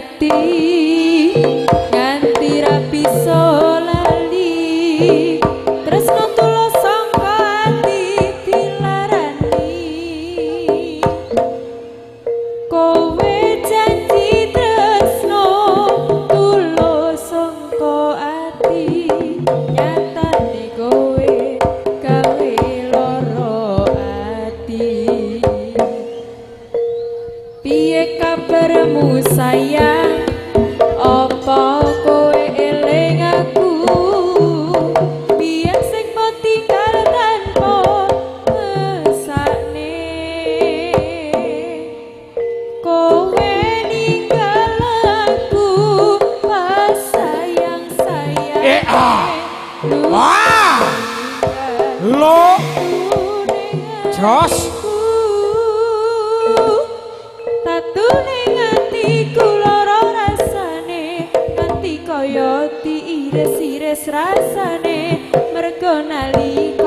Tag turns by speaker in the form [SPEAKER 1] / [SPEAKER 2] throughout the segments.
[SPEAKER 1] the Wah. La Lo Jos
[SPEAKER 2] Tatu nganti kuloro rasane Nganti kaya diiris-iris rasane Mergo
[SPEAKER 1] naliku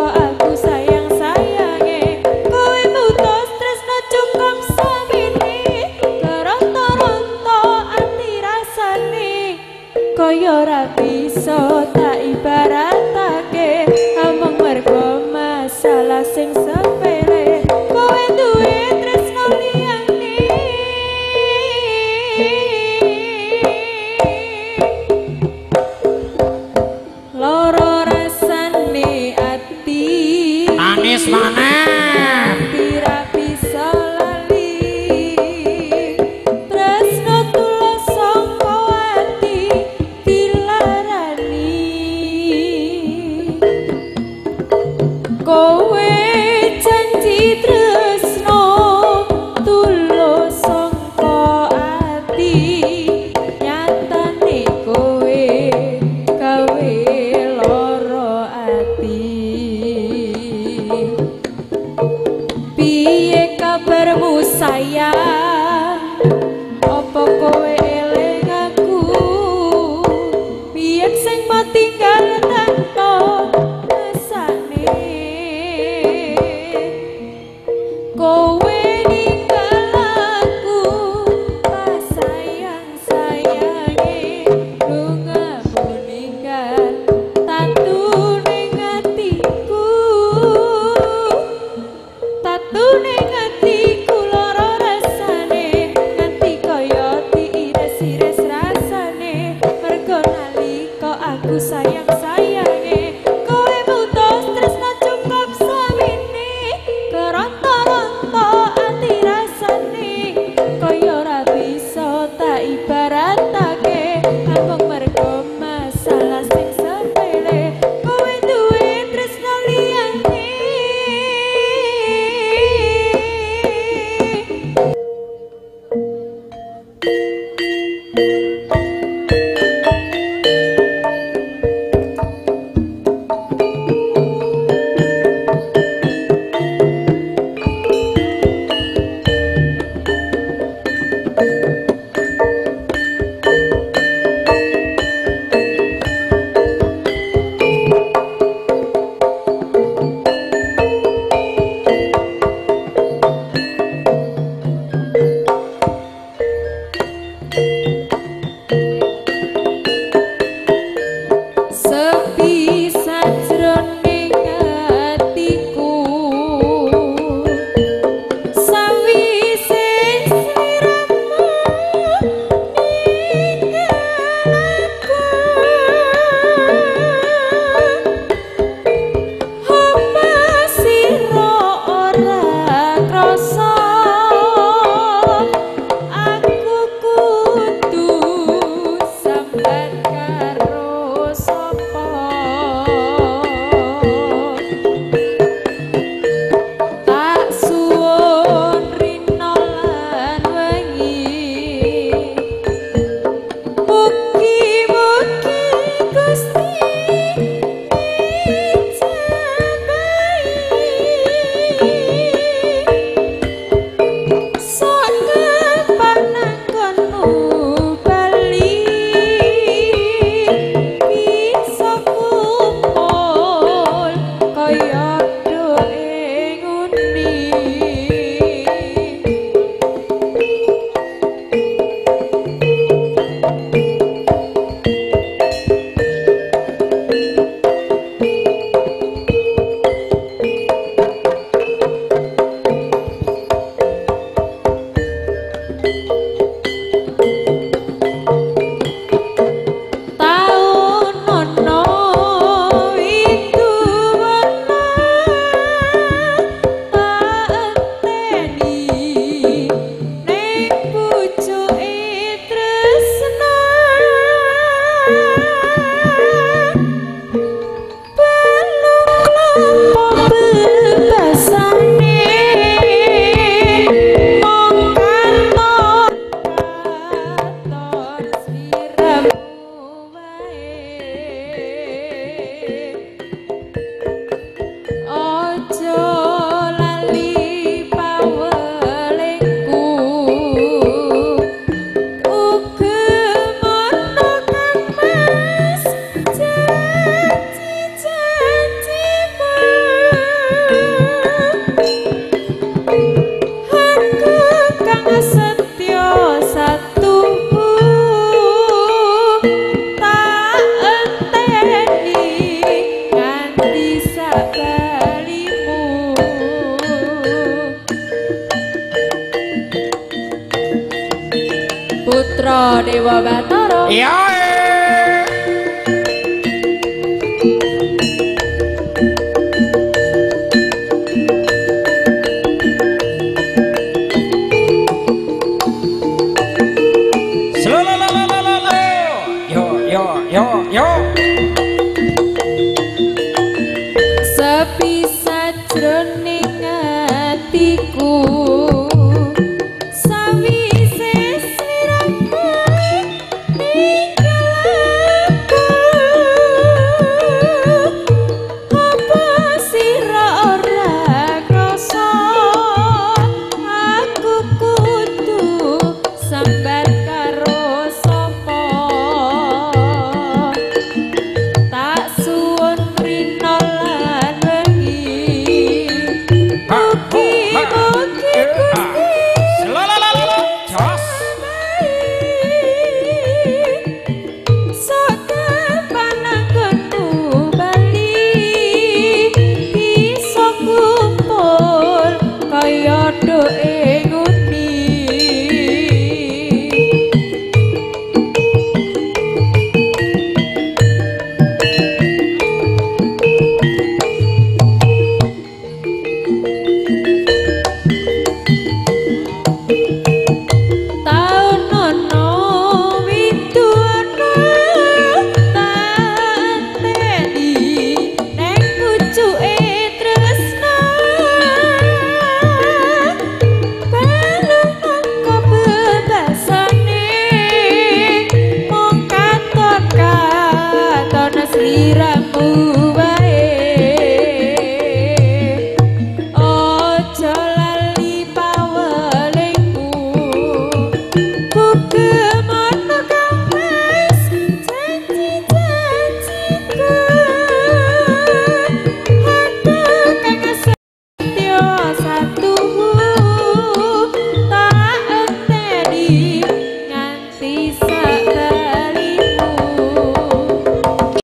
[SPEAKER 1] Yeah.